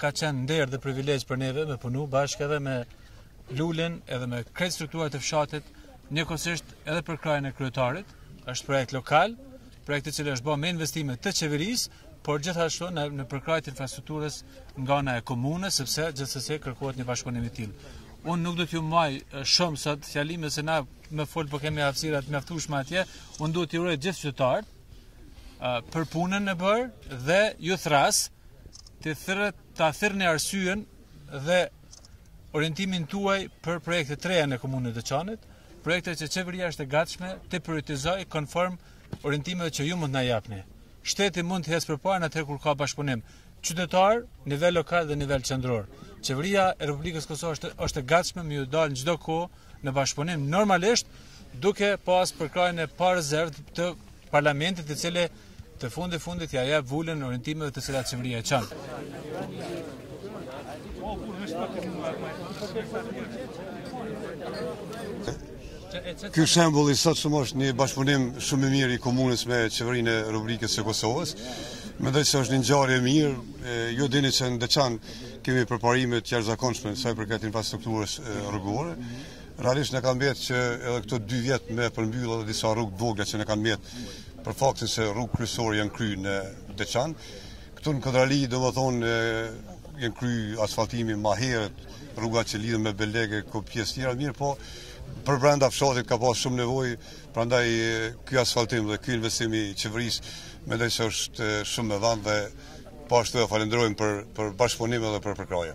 Ka qenë nder dhe privilegj për neve me punu bashkë edhe me Lulen edhe me krejt strukturat e fshatit, njëkohësisht edhe përkrahjen e kryetarit. Është projekt lokal, projekt i cili është bërë me investime të qeverisë, por gjithashtu në në përkrahje të infrastrukturës nga ana e komunës, sepse gjithsesi kërkohet një bashkëpunim i tillë. Unë nuk do t'ju maj shumë sot fjalime se na me fol po kemi hapësira të mjaftueshme atje. Unë do t'ju uroj gjithë qytetarët për punën e bërë dhe ju thrras ta thirrni arsyen dhe orientimin tuaj për projekte të reja në komunën e Deçanit, projekte që qeveria është e gatshme t'i prioritizojë konform orientimeve që ju mund të na japni. Shteti mund të hecë përpara atëherë kur ka bashkëpunim, Qytetarë, nivel lokal dhe nivel qendror. Qeveria e Republikës së Kosovës është e gatshme me ju dalë çdo kohë në bashkëpunim normalisht duke pas përkrahjen e parezervë të parlamentit i cili në fund të fundit ia jep vulën orientimeve të cilat qeveria i çon. Ky shembull i sotshëm është një bashkëpunim shumë i mirë i komunës me qeverinë e Republikës së Kosovës. Mendoj se është një ngjarje e mirë. Ju dini që në Deçan kemi përparime të jashtëzakonshme sa i përket infrastrukturës rrugore. Realisht na ka mbetë që edhe këto dy vjet me përmbyllë edhe disa rrugë të vogla që na kanë mbetë për faktin se rrugët kryesore janë kry në Deçan. Këtu në Kodrali, domethënë, janë kry asfaltimi ma herët, rruga që lidhet me Beleg e këto pjesë tjera, mirëpo, përbrenda fshatit ka pas shumë nevojë, prandaj ky asfaltim dhe ky investim i qeverisë, mendoj që është shumë me vend dhe po ashtu e falendrojmë për, për bashkëpunim edhe për përkrahje.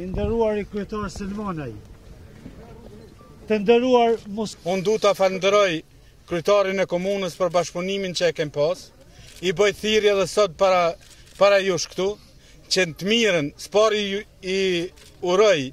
I nderuari kryetar Selmanaj, të nderuar mos... Unë du ta falënderoj kryetarin e komunës për bashkëpunimin që e kemi pas, i bëj thirrje edhe sot para, para jush këtu, që në të mirën, së pari i uroj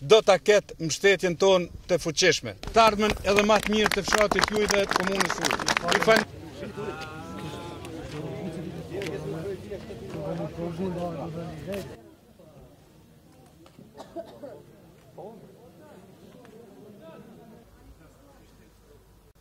do ta ketë mbështetjen tonë të fuqishme. Të ardhmen edhe ma të mirë të fshatit tuaj dhe të komunës suaj. Ju fan...